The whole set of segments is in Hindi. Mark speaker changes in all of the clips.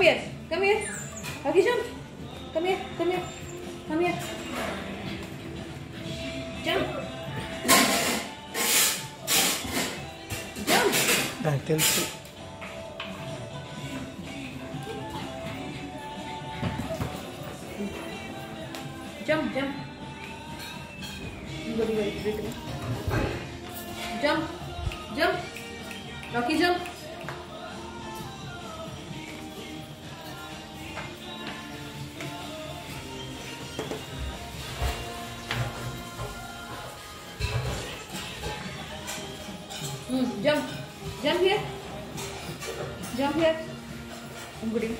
Speaker 1: Come here. Come here. have you jump. Come here. Come here. Come here. Jump. Jump. Ah, that tells you. Jump. Jump here. Jump here. Good.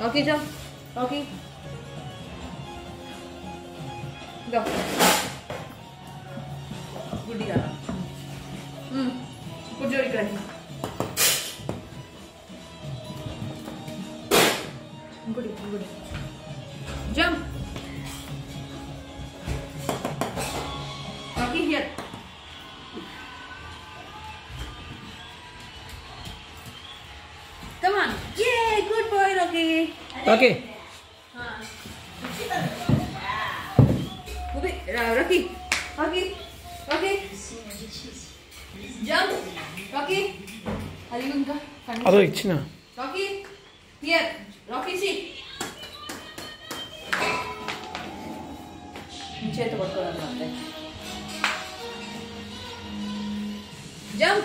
Speaker 1: Rocky, jump. Rocky. Go. Good girl. Hmm. Put your gun. Good, good. Jump. Rocky here.
Speaker 2: Okay Rocky Rocky Rocky jump Rocky. হালিগুঙ্গা আরও
Speaker 3: ইচ্ছে
Speaker 1: না। রকি হিয়ার রকি সি নিচে তো বড় করে জাম্প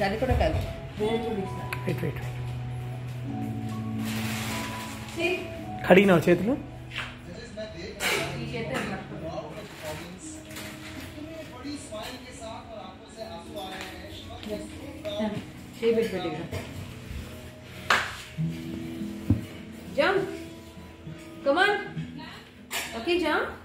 Speaker 1: దాన్ని కూడా కాదు
Speaker 3: వెయిట్ వెయిట్ కడిగినా చేతులు
Speaker 2: Jump. Come on. Okay, jump.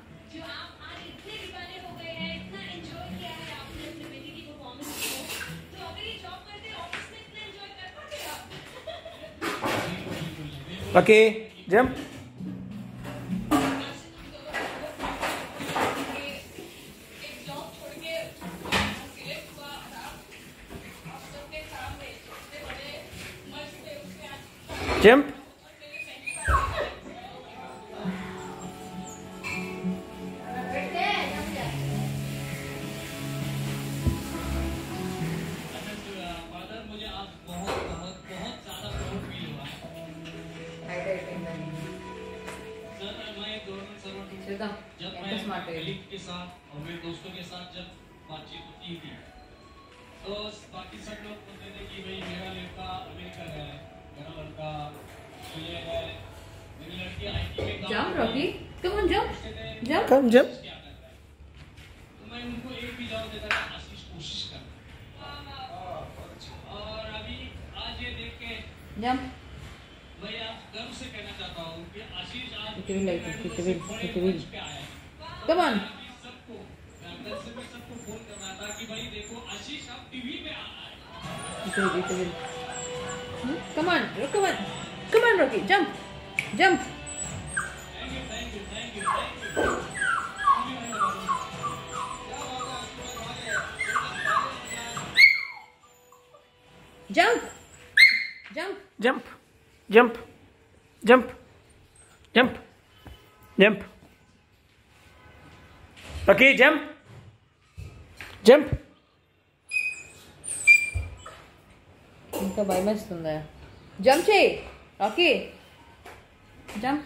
Speaker 2: Okay, jump. Jump. एकदम एकदम स्मार्ट के
Speaker 4: साथ और मेरे दोस्तों के साथ जब बातचीत होती थी तो बाकी सब लोग बोलते थे कि भाई मेरा लड़का अमेरिका है मेरा लड़का ये है मेरी लड़की आईटी में
Speaker 1: jump Rocky come on jump jump
Speaker 4: come jump तो मैं उनको एक भी जवाब देता था आशीष कोशिश कर। और अभी आज ये देख के
Speaker 1: जंप
Speaker 4: से कहना चाहता हूँ कि आशीष आज
Speaker 1: कितनी लाइक है,
Speaker 4: बेंगलुरु
Speaker 1: कितनी-
Speaker 4: से बड़े
Speaker 1: कितनी-
Speaker 4: मंच पे आया है
Speaker 1: कम ऑन
Speaker 4: अभी सबको मैं अंदर से मैं सबको phone
Speaker 3: jump jump okay jump jump
Speaker 1: ఇంకా భయం వేస్తుందా జంప్ చేయి ఓకే జంప్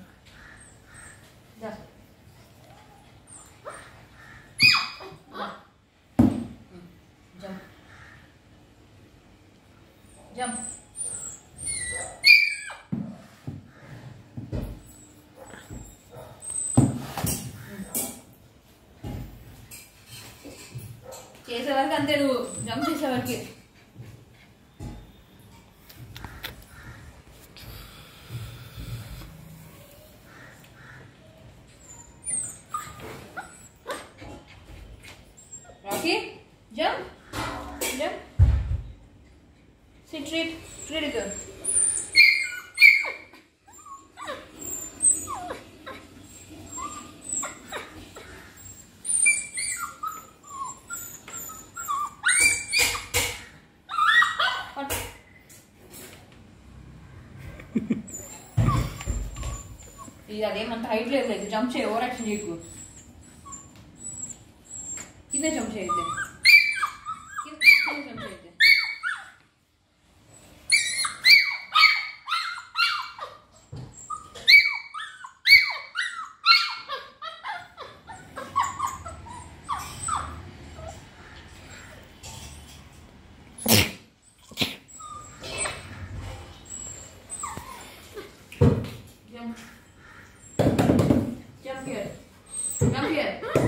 Speaker 2: చేసేవరకు అంతే
Speaker 1: నువ్వు జంప్ చేసేవరకు రాకీ జంప్ జంప్. సిట్ ఇది అదేమంత హైట్ లేదు జంప్ చేయ ఓవర్ యాక్షన్ చేయకు. కింద జంప్ చేయొద్దు Jump here. Jump here.